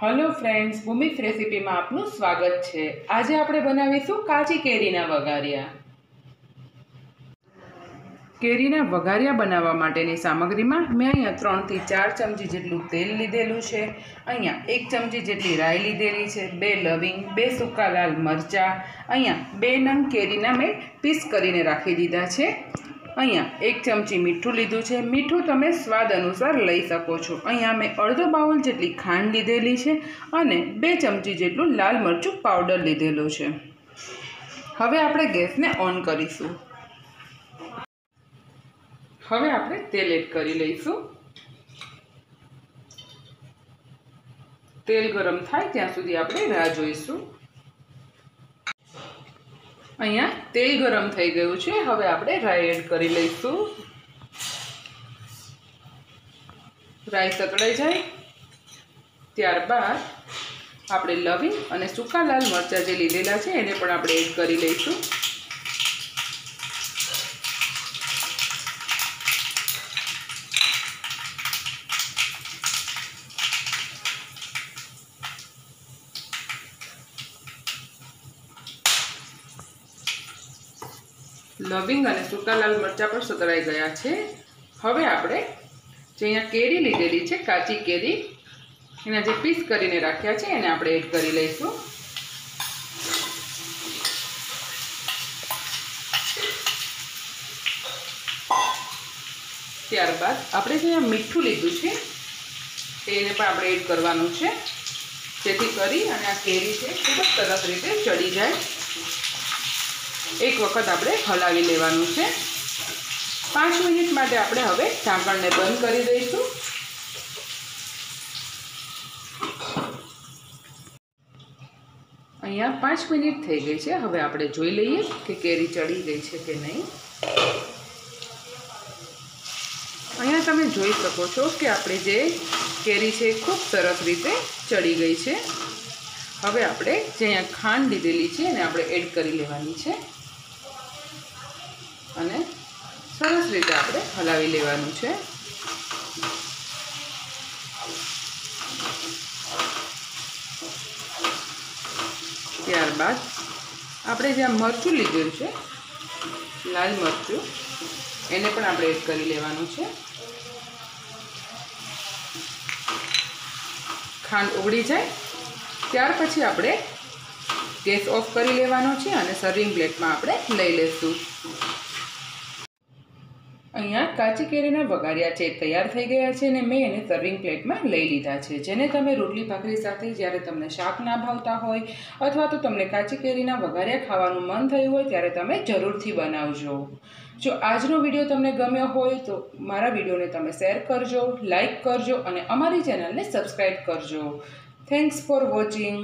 Hello friends ભૂમિક રેસિપીમાં આપનું સ્વાગત છે. આજે આપણે બનાવીશું કાચી કેરીના વઘારિયા. કેરીના વઘારિયા બનાવવા માટેની સામગ્રીમાં મેં અહીંયા ત્રણથી ચાર ચમચી જેટલું તેલ લીધેલું છે. અહીંયા એક ચમચી જેટલી રાઈ લીધેલી છે, બે લવિંગ, બે સૂકા લાલ મરચાં. અહીંયા બે નંગ કેરીના મેં પીસ કરીને રાખી દીધા છે. અહીંયા એક ચમચી મીઠું લીધું છે. મીઠું તમે સ્વાદ અનુસાર લઈ શકો છો. અહીંયા મેં અડધો બાઉલ જેટલી ખાંડ લીધેલી છે અને બે ચમચી જેટલું લાલ મરચું પાવડર લીધેલું છે. હવે આપણે ગેસને ઓન કરીશું. હવે આપણે તેલ એડ કરી લઈશું. તેલ ગરમ થાય ત્યાં સુધી આપણે રાહ જોઈશું. અહીંયા તેલ ગરમ થઈ ગયું છે. હવે આપણે રાઈ એડ કરી લઈશું. રાઈ સતળાઈ જાય. ત્યારબાદ આપણે લવિંગ અને સૂકા લાલ મરચાં જે લીધેલા છે એને પણ આપણે એડ કરી લઈશું. લવિંગ અને સૂકા લાલ મરચાં પણ સતળાઈ ગયા છે. હવે આપણે જે અહીંયા કેરી લીધેલી છે, કાચી કેરી, એના જે પીસ કરીને રાખ્યા છે, એને આપણે એડ કરી લઈશું. ત્યારબાદ આપણે જે મીઠું લીધું છે, એને પણ આપણે એડ કરવાનું છે. જેથી કરી અને આ કેરી છે, ખૂબ જ સરસ રીતે ચડી જાય. એક વખત આપણે હલાવી લેવાનું છે. પાંચ મિનિટ માટે આપણે હવે ઢાંકણને બંધ કરી દઈશું. અહીંયા પાંચ મિનિટ થઈ ગઈ છે. હવે આપણે જોઈ લઈએ કે કેરી ચડી ગઈ છે કે નહીં. અહીંયા તમે જોઈ શકો છો કે આપણે જે કેરી છે ખૂબ સરસ રીતે ચડી ગઈ છે. હવે આપણે જે અહીંયા ખાંડ લીધેલી છે એને આપણે એડ કરી લેવાની છે અને સરસ રીતે આપણે હલાવી લેવાનું છે. ત્યારબાદ આપણે જ્યાં મરચું લીધેલું છે, લાલ મરચું, એને પણ આપણે એડ કરી લેવાનું છે. ખાંડ ઉગડી જાય, ત્યાર પછી આપણે ગેસ ઓફ કરી લેવાનો છે અને સર્વિંગ પ્લેટમાં આપણે લઈ લઈશું અહીંયા કાચી કેરીના વઘારિયા છે, તૈયાર થઈ ગયા છે અને મેં એને સર્વિંગ પ્લેટમાં લઈ લીધા છે. જેને તમે રોટલી ભાખરી સાથે જ્યારે તમને શાક ના ભાવતા હોય અથવા તો તમને કાચી કેરીના વઘારિયા ખાવાનું મન થયું હોય ત્યારે તમે જરૂરથી બનાવજો. જો આજનો વીડિયો તમને ગમ્યો હોય તો મારા વિડીયોને તમે શેર કરજો, લાઈક કરજો અને અમારી ચેનલને સબસ્ક્રાઈબ કરજો. Thanks for watching